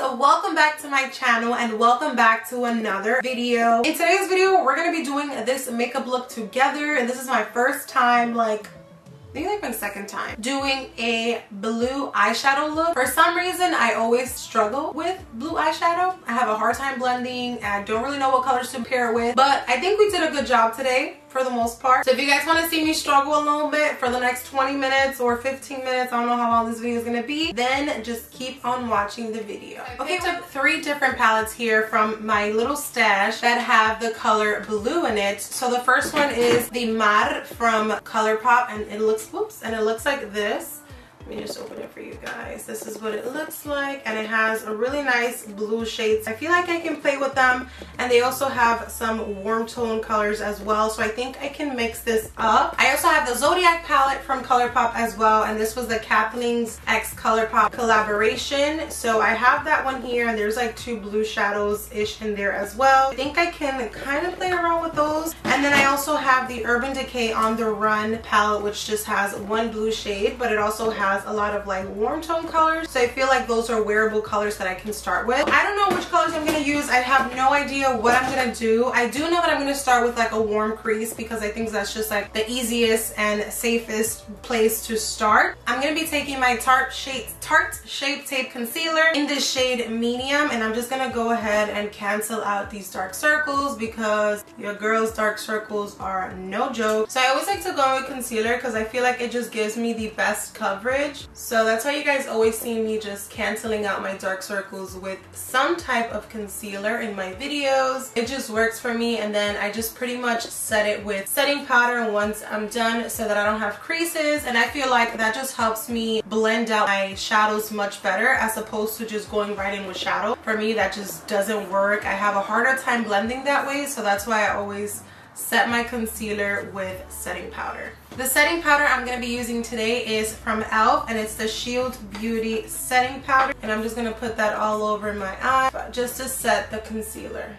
welcome back to my channel and welcome back to another video in today's video we're gonna be doing this makeup look together and this is my first time like I think like my second time doing a blue eyeshadow look. For some reason, I always struggle with blue eyeshadow. I have a hard time blending and I don't really know what colors to pair it with, but I think we did a good job today for the most part. So if you guys want to see me struggle a little bit for the next 20 minutes or 15 minutes, I don't know how long this video is going to be, then just keep on watching the video. I picked up three different palettes here from my little stash that have the color blue in it. So the first one is the Mar from ColourPop and it looks, whoops, and it looks like this. Let me just open it for you guys. This is what it looks like and it has a really nice blue shades. I feel like I can play with them and they also have some warm tone colors as well so I think I can mix this up. I also have the Zodiac palette from ColourPop as well and this was the Kathleen's X ColourPop collaboration. So I have that one here and there's like two blue shadows-ish in there as well. I think I can kind of play around with those. And then I also have the Urban Decay On The Run palette which just has one blue shade but it also has has a lot of like warm tone colors. So I feel like those are wearable colors that I can start with. I don't know which colors I'm going to use. I have no idea what I'm going to do. I do know that I'm going to start with like a warm crease because I think that's just like the easiest and safest place to start. I'm going to be taking my Tarte Shape, Tarte Shape Tape Concealer in this shade Medium and I'm just going to go ahead and cancel out these dark circles because your girl's dark circles are no joke. So I always like to go with concealer because I feel like it just gives me the best coverage. So that's why you guys always see me just canceling out my dark circles with some type of concealer in my videos. It just works for me and then I just pretty much set it with setting powder once I'm done so that I don't have creases and I feel like that just helps me blend out my shadows much better as opposed to just going right in with shadow. For me that just doesn't work. I have a harder time blending that way so that's why I always set my concealer with setting powder. The setting powder I'm going to be using today is from e.l.f. and it's the Shield Beauty setting powder and I'm just going to put that all over my eye just to set the concealer.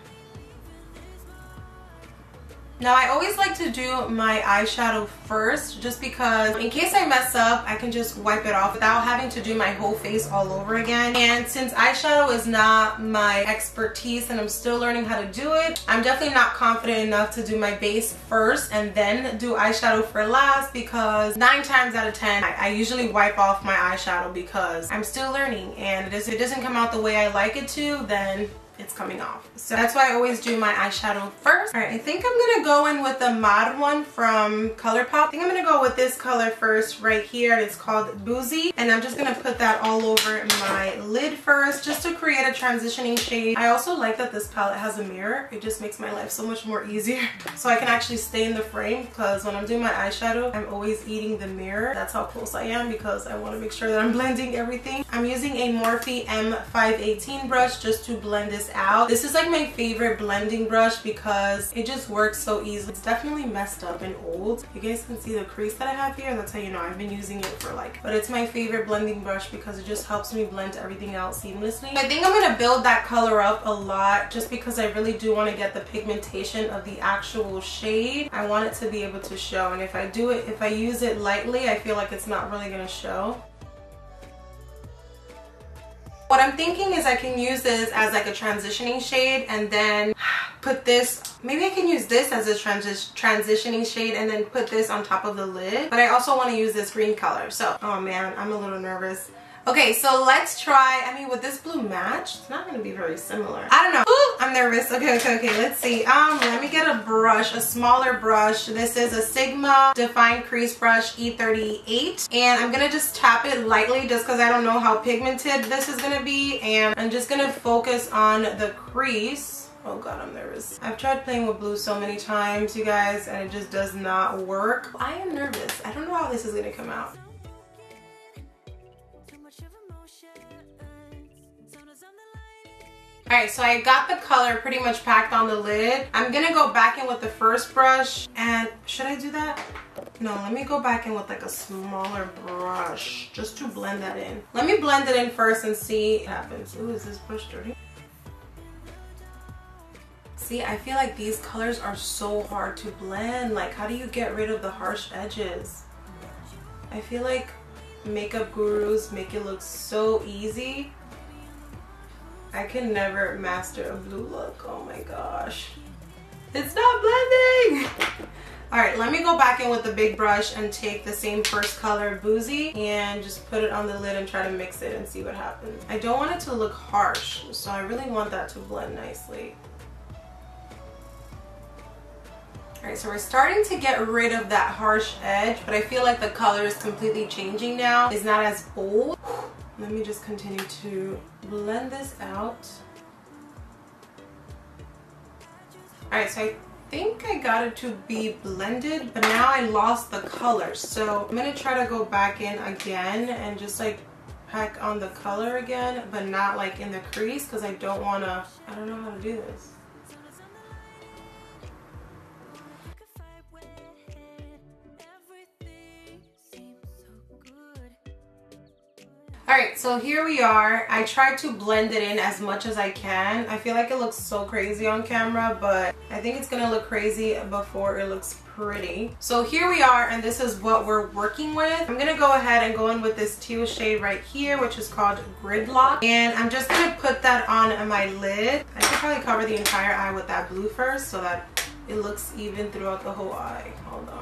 Now I always like to do my eyeshadow first just because in case I mess up I can just wipe it off without having to do my whole face all over again. And since eyeshadow is not my expertise and I'm still learning how to do it I'm definitely not confident enough to do my base first and then do eyeshadow for last because 9 times out of 10 I, I usually wipe off my eyeshadow because I'm still learning. And if it doesn't come out the way I like it to then it's coming off. So that's why I always do my eyeshadow first. All right, I think I'm gonna go in with the Mod one from ColourPop. I think I'm gonna go with this color first right here. It's called Boozy. And I'm just gonna put that all over my lid first just to create a transitioning shade. I also like that this palette has a mirror. It just makes my life so much more easier. So I can actually stay in the frame because when I'm doing my eyeshadow, I'm always eating the mirror. That's how close I am because I wanna make sure that I'm blending everything. I'm using a Morphe M518 brush just to blend this out. This is like my favorite blending brush because it just works so easily. It's definitely messed up and old. You guys can see the crease that I have here. That's how you know I've been using it for like, but it's my favorite blending brush because it just helps me blend everything out seamlessly. I think I'm going to build that color up a lot just because I really do want to get the pigmentation of the actual shade. I want it to be able to show and if I do it, if I use it lightly, I feel like it's not really going to show. What I'm thinking is I can use this as like a transitioning shade and then put this, maybe I can use this as a transi transitioning shade and then put this on top of the lid. But I also want to use this green color. So, oh man, I'm a little nervous. Okay, so let's try, I mean, with this blue match, it's not going to be very similar. I don't know. Ooh, I'm nervous. Okay, okay, okay, let's see. Um, Let me get a brush, a smaller brush. This is a Sigma Define Crease Brush E38. And I'm going to just tap it lightly just because I don't know how pigmented this is going to be. And I'm just going to focus on the crease. Oh god, I'm nervous. I've tried playing with blue so many times, you guys, and it just does not work. I am nervous. I don't know how this is going to come out. Alright, so I got the color pretty much packed on the lid. I'm gonna go back in with the first brush and should I do that? No, let me go back in with like a smaller brush just to blend that in. Let me blend it in first and see what happens. Ooh, is this brush dirty? See, I feel like these colors are so hard to blend. Like, how do you get rid of the harsh edges? I feel like makeup gurus make it look so easy I can never master a blue look. Oh my gosh. It's not blending! Alright, let me go back in with the big brush and take the same first color, Boozy, and just put it on the lid and try to mix it and see what happens. I don't want it to look harsh, so I really want that to blend nicely. Alright, so we're starting to get rid of that harsh edge, but I feel like the color is completely changing now. It's not as bold. Let me just continue to blend this out. Alright, so I think I got it to be blended, but now I lost the color. So I'm going to try to go back in again and just like pack on the color again, but not like in the crease because I don't want to, I don't know how to do this. Alright, so here we are. I tried to blend it in as much as I can. I feel like it looks so crazy on camera, but I think it's to look crazy before it looks pretty. So here we are, and this is what we're working with. I'm to go ahead and go in with this teal shade right here, which is called Gridlock. And I'm just to put that on my lid. I should probably cover the entire eye with that blue first so that it looks even throughout the whole eye. Hold on.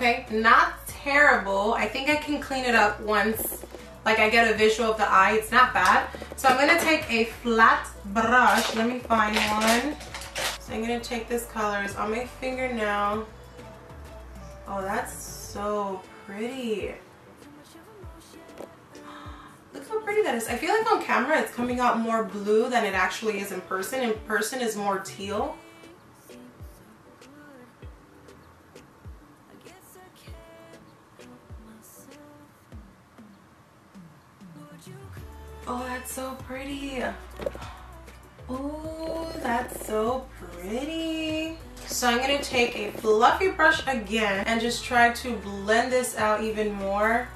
Okay, not terrible. I think I can clean it up once like I get a visual of the eye. It's not bad. So I'm to take a flat brush. Let me find one. So I'm to take this color. It's on my finger now. Oh, that's so pretty. Look how pretty that is. I feel like on camera it's coming out more blue than it actually is in person. In person is more teal. Oh, that's so pretty. Oh, that's so pretty. So I'm to take a fluffy brush again and just try to blend this out even more.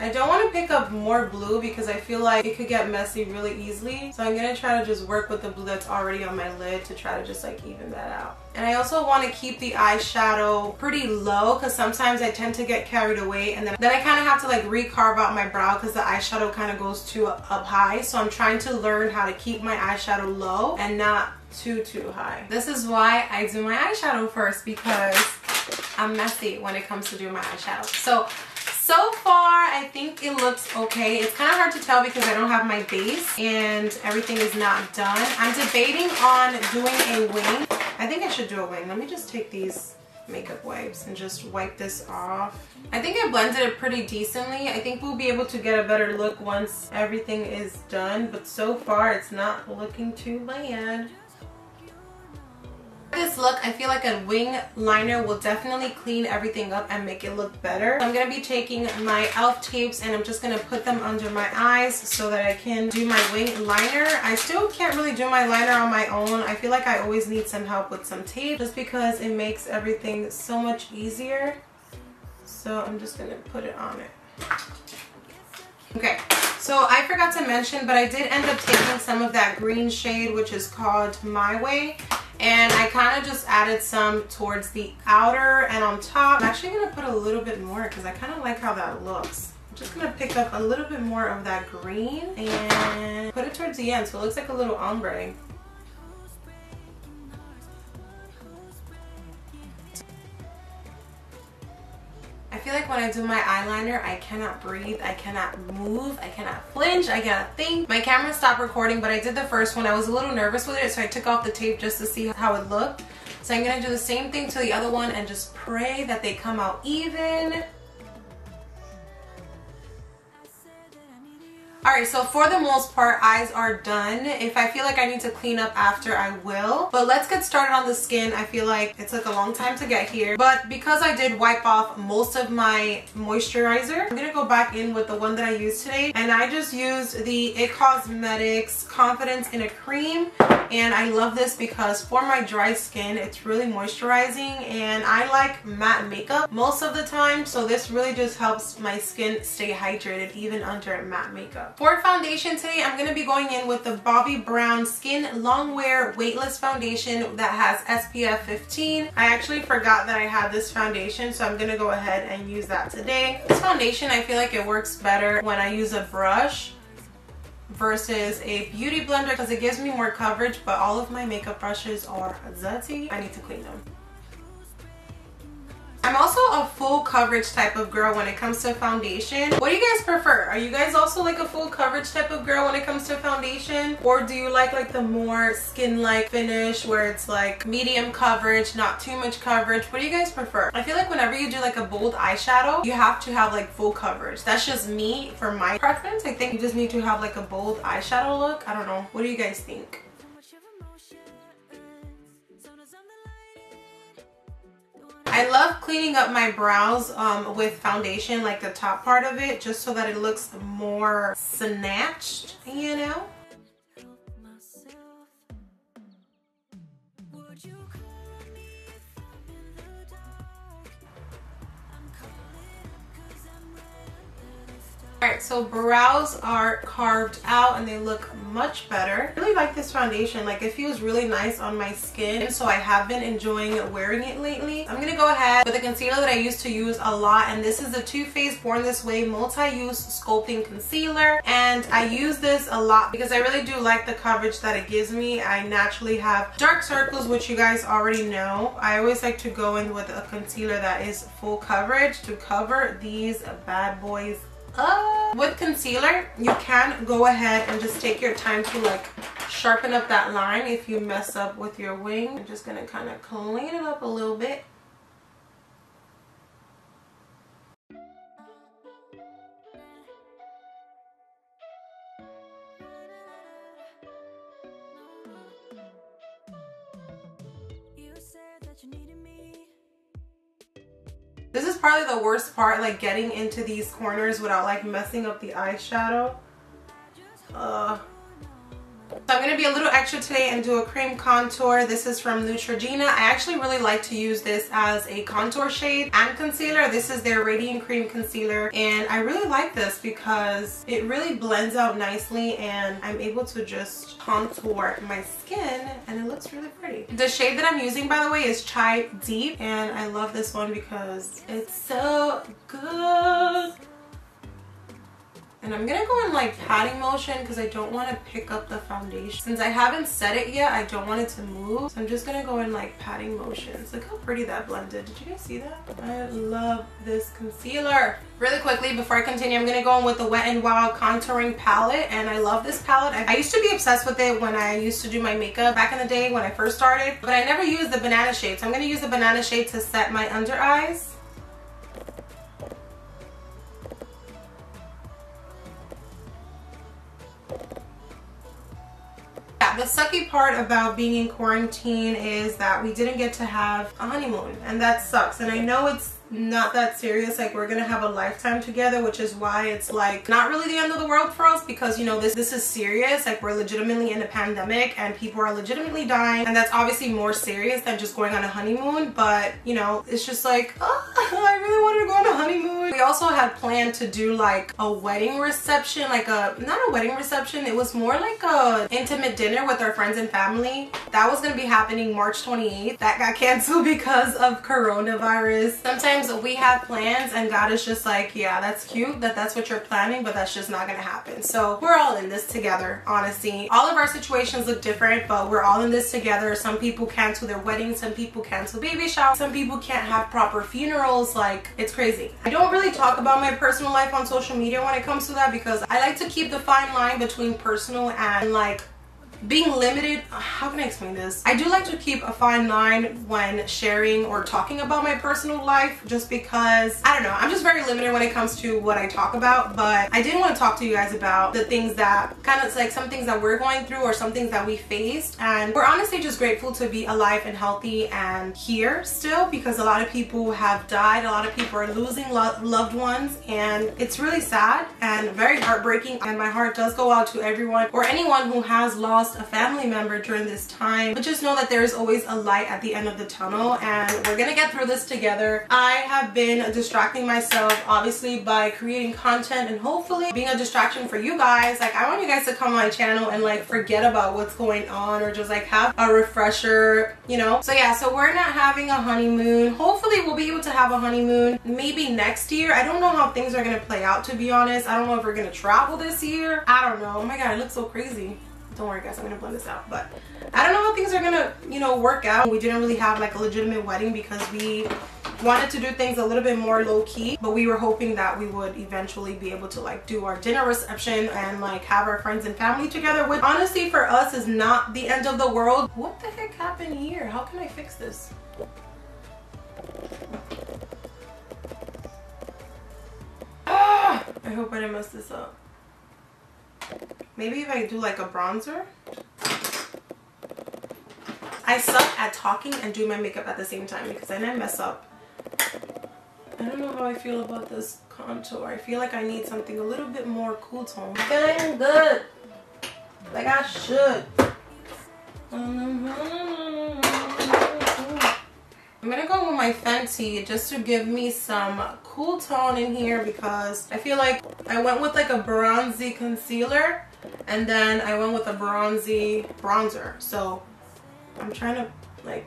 I don't want to pick up more blue because I feel like it could get messy really easily. So I'm going to try to just work with the blue that's already on my lid to try to just like even that out. And I also want to keep the eyeshadow pretty low because sometimes I tend to get carried away and then, then I kind of have to like recarve out my brow because the eyeshadow kind of goes too up high. So I'm trying to learn how to keep my eyeshadow low and not too too high. This is why I do my eyeshadow first because I'm messy when it comes to doing my eyeshadow. So so far I think it looks okay. It's kind of hard to tell because I don't have my base and everything is not done. I'm debating on doing a wing. I think I should do a wing. Let me just take these makeup wipes and just wipe this off. I think I blended it pretty decently. I think we'll be able to get a better look once everything is done but so far it's not looking too bad this look, I feel like a wing liner will definitely clean everything up and make it look better. I'm going to be taking my e.l.f. tapes and I'm just going to put them under my eyes so that I can do my wing liner. I still can't really do my liner on my own. I feel like I always need some help with some tape just because it makes everything so much easier. So I'm just going to put it on it. Okay, so I forgot to mention, but I did end up taking some of that green shade, which is called My Way and I kind of just added some towards the outer and on top. I'm actually going to put a little bit more because I kind of like how that looks. I'm just going to pick up a little bit more of that green and put it towards the end so it looks like a little ombre. Feel like when I do my eyeliner, I cannot breathe, I cannot move, I cannot flinch, I cannot think. My camera stopped recording, but I did the first one. I was a little nervous with it, so I took off the tape just to see how it looked. So I'm gonna do the same thing to the other one and just pray that they come out even. Alright, so for the most part, eyes are done. If I feel like I need to clean up after, I will. But let's get started on the skin. I feel like it took a long time to get here. But because I did wipe off most of my moisturizer, I'm to go back in with the one that I used today. And I just used the IT Cosmetics Confidence in a Cream. And I love this because for my dry skin, it's really moisturizing. And I like matte makeup most of the time. So this really just helps my skin stay hydrated even under matte makeup. For foundation today, I'm going to be going in with the Bobbi Brown Skin Longwear Weightless Foundation that has SPF 15. I actually forgot that I had this foundation, so I'm going to go ahead and use that today. This foundation, I feel like it works better when I use a brush versus a beauty blender because it gives me more coverage but all of my makeup brushes are dirty. I need to clean them. I'm also a full coverage type of girl when it comes to foundation. What do you guys prefer? Are you guys also like a full coverage type of girl when it comes to foundation? Or do you like like the more skin-like finish where it's like medium coverage, not too much coverage? What do you guys prefer? I feel like whenever you do like a bold eyeshadow, you have to have like full coverage. That's just me for my preference. I think you just need to have like a bold eyeshadow look. I don't know. What do you guys think? I love cleaning up my brows um, with foundation, like the top part of it, just so that it looks more snatched, you Alright, so brows are carved out and they look much better. I really like this foundation. Like it feels really nice on my skin. And so I have been enjoying wearing it lately. I'm going to go ahead with a concealer that I used to use a lot. And this is the Too Faced Born This Way Multi-Use Sculpting Concealer. And I use this a lot because I really do like the coverage that it gives me. I naturally have dark circles, which you guys already know. I always like to go in with a concealer that is full coverage to cover these bad boys uh, with concealer, you can go ahead and just take your time to like sharpen up that line if you mess up with your wing. I'm just to kind of clean it up a little bit. Probably the worst part, like getting into these corners without like messing up the eyeshadow. So I'm going to be a little extra today and do a cream contour. This is from Neutrogena. I actually really like to use this as a contour shade and concealer. This is their Radiant Cream Concealer and I really like this because it really blends out nicely and I'm able to just contour my skin and it looks really pretty. The shade that I'm using by the way is Chai Deep and I love this one because it's so good. And I'm gonna go in like patting motion because I don't want to pick up the foundation. Since I haven't set it yet, I don't want it to move. So I'm just gonna go in like patting motions. Look how pretty that blended. Did you guys see that? I love this concealer. Really quickly, before I continue, I'm gonna go in with the Wet n Wild contouring palette. And I love this palette. I used to be obsessed with it when I used to do my makeup back in the day when I first started. But I never used the banana shade. So I'm gonna use the banana shade to set my under eyes. The sucky part about being in quarantine is that we didn't get to have a honeymoon and that sucks. And I know it's not that serious. Like we're gonna have a lifetime together which is why it's like not really the end of the world for us because you know this this is serious. Like we're legitimately in a pandemic and people are legitimately dying. And that's obviously more serious than just going on a honeymoon. But you know it's just like oh, I really wanted to go on a honeymoon. We also had planned to do like a wedding reception like a not a wedding reception. It was more like a intimate dinner with our friends and family. That was gonna be happening March 28th that got canceled because of coronavirus. Sometimes sometimes we have plans and God is just like, yeah, that's cute that that's what you're planning, but that's just not gonna happen. So we're all in this together, honestly. All of our situations look different, but we're all in this together. Some people cancel their weddings, some people cancel baby showers, some people can't have proper funerals. Like, it's crazy. I don't really talk about my personal life on social media when it comes to that because I like to keep the fine line between personal and like being limited uh, how can i explain this? I do like to keep a fine line when sharing or talking about my personal life just because i don't know i'm just very limited when it comes to what i talk about but i did want to talk to you guys about the things that kind of like some things that we're going through or some things that we faced and we're honestly just grateful to be alive and healthy and here still because a lot of people have died a lot of people are losing lo loved ones and it's really sad and very heartbreaking and my heart does go out to everyone or anyone who has lost lost a family member during this time. But just know that there is always a light at the end of the tunnel and we're gonna get through this together. I have been distracting myself obviously by creating content and hopefully being a distraction for you guys. Like I want you guys to come on my channel and like forget about what's going on or just like have a refresher, you know? So yeah, so we're not having a honeymoon. Hopefully we'll be able to have a honeymoon maybe next year. I don't know how things are gonna play out to be honest. I don't know if we're gonna travel this year. I don't know. Oh my god, it looks so crazy. Don't worry guys, I'm gonna blend this out. But I don't know how things are gonna, you know, work out. We didn't really have like a legitimate wedding because we wanted to do things a little bit more low-key but we were hoping that we would eventually be able to like do our dinner reception and like have our friends and family together which honestly for us is not the end of the world. What the heck happened here? How can i fix this? Ah, i hope i didn't mess this up maybe if i do like a bronzer I suck at talking and doing my makeup at the same time because then I mess up I don't know how I feel about this contour. I feel like I need something a little bit more cool tone. Feeling good. Like I should. I'm gonna go with my Fenty just to give me some cool tone in here because I feel like I went with like a bronzy concealer and then I went with a bronzy bronzer. So I'm trying to like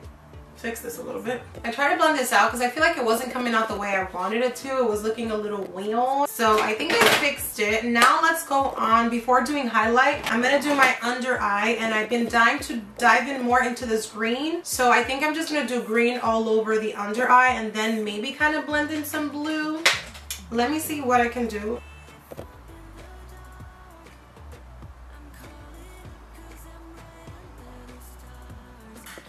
fix this a little bit. I tried to blend this out because I feel like it wasn't coming out the way I wanted it to. It was looking a little wheel. So I think I fixed it. Now let's go on. Before doing highlight, I'm going to do my under eye and I've been dying to dive in more into this green. So I think I'm just going to do green all over the under eye and then maybe kind of blend in some blue. Let me see what I can do.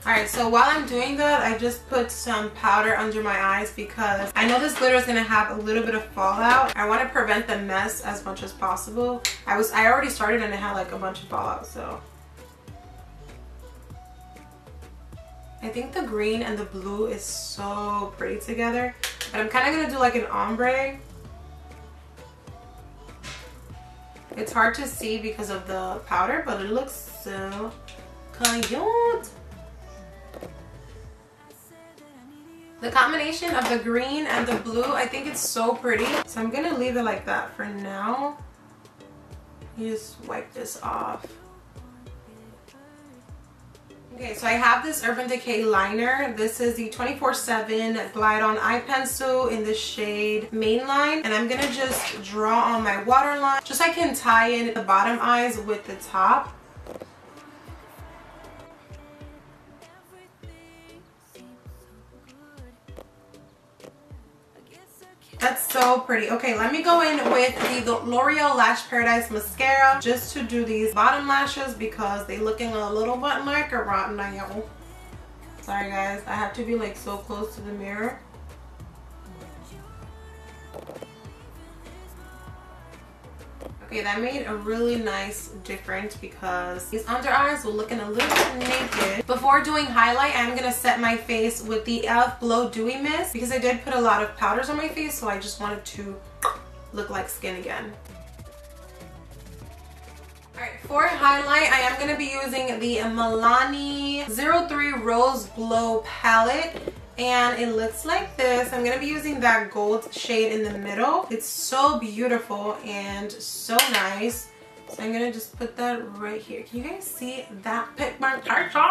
Alright, so while I'm doing that, I just put some powder under my eyes because I know this glitter is going to have a little bit of fallout. I want to prevent the mess as much as possible. I was I already started and it had like a bunch of fallout, so. I think the green and the blue is so pretty together. But I'm kind of going to do like an ombre. It's hard to see because of the powder, but it looks so cute. The combination of the green and the blue, I think it's so pretty. So I'm gonna leave it like that for now. You just wipe this off. Okay, so I have this Urban Decay liner. This is the 24-7 Glide On Eye Pencil in the shade Mainline. And I'm gonna just draw on my waterline just so I can tie in the bottom eyes with the top. That's so pretty. Okay, let me go in with the L'Oreal Lash Paradise Mascara just to do these bottom lashes because they looking a little bit like a rotten now. Sorry guys, I have to be like so close to the mirror. Okay, that made a really nice difference because these under eyes were looking a little bit naked. Before doing highlight, I'm going to set my face with the e.l.f. Glow Dewy Mist because I did put a lot of powders on my face, so I just wanted to look like skin again. Alright, for highlight, I am going to be using the Milani 03 Rose Glow Palette and it looks like this. I'm going to be using that gold shade in the middle. It's so beautiful and so nice. So I'm going to just put that right here. Can you guys see that pigmentation?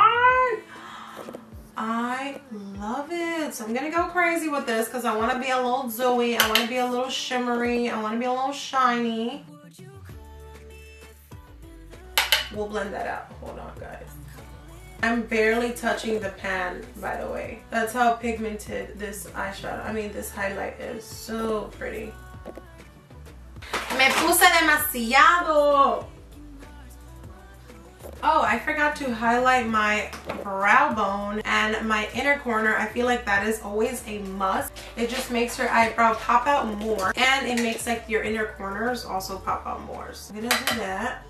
I love it. So I'm going to go crazy with this because I want to be a little dewy. I want to be a little shimmery. I want to be a little shiny. We'll blend that out. Hold on, guys. I'm barely touching the pan, by the way. That's how pigmented this eyeshadow, I mean this highlight is. So pretty. Me puse demasiado. Oh, I forgot to highlight my brow bone and my inner corner. I feel like that is always a must. It just makes your eyebrow pop out more and it makes like your inner corners also pop out more. So I'm gonna do that.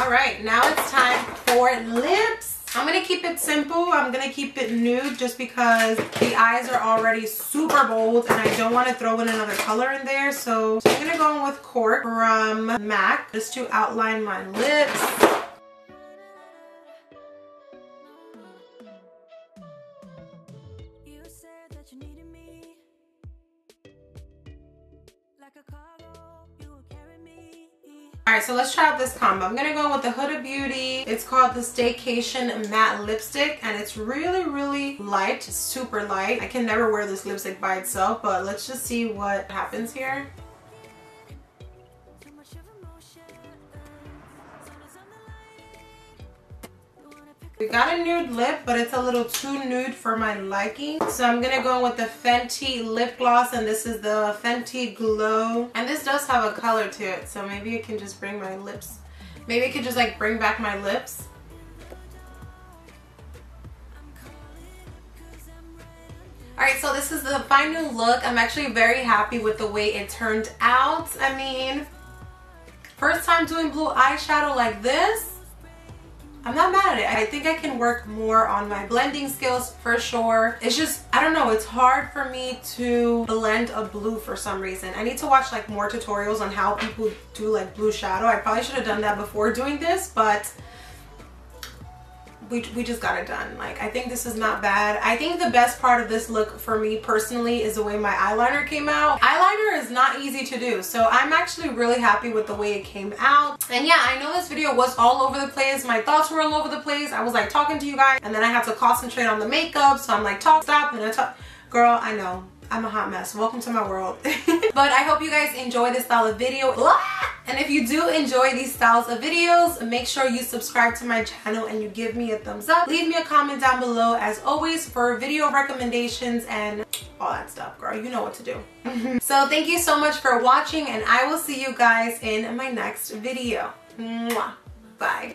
All right, now it's time for lips. I'm gonna keep it simple. I'm gonna keep it nude just because the eyes are already super bold and I don't want to throw in another color in there. So, so I'm gonna go in with Cork from MAC just to outline my lips. Alright, so let's try out this combo. I'm gonna go with the Huda Beauty. It's called the Staycation Matte Lipstick and it's really, really light, super light. I can never wear this lipstick by itself, but let's just see what happens here. We got a nude lip, but it's a little too nude for my liking. So I'm gonna go with the Fenty lip gloss, and this is the Fenty Glow. And this does have a color to it, so maybe it can just bring my lips. Maybe it could just like bring back my lips. Alright, so this is the final look. I'm actually very happy with the way it turned out. I mean, first time doing blue eyeshadow like this I'm not mad at it. I think I can work more on my blending skills for sure. It's just, I don't know, it's hard for me to blend a blue for some reason. I need to watch like more tutorials on how people do like blue shadow. I probably should have done that before doing this, but we, we just got it done. Like, I think this is not bad. I think the best part of this look for me personally is the way my eyeliner came out. Eyeliner is not easy to do, so I'm actually really happy with the way it came out. And yeah, I know this video was all over the place. My thoughts were all over the place. I was like talking to you guys, and then I had to concentrate on the makeup, so I'm like, talk, stop, and I talk. Girl, I know. I'm a hot mess. Welcome to my world. but I hope you guys enjoy this style of video. And if you do enjoy these styles of videos, make sure you subscribe to my channel and you give me a thumbs up. Leave me a comment down below as always for video recommendations and all that stuff, girl. You know what to do. so thank you so much for watching and I will see you guys in my next video. Mwah. Bye.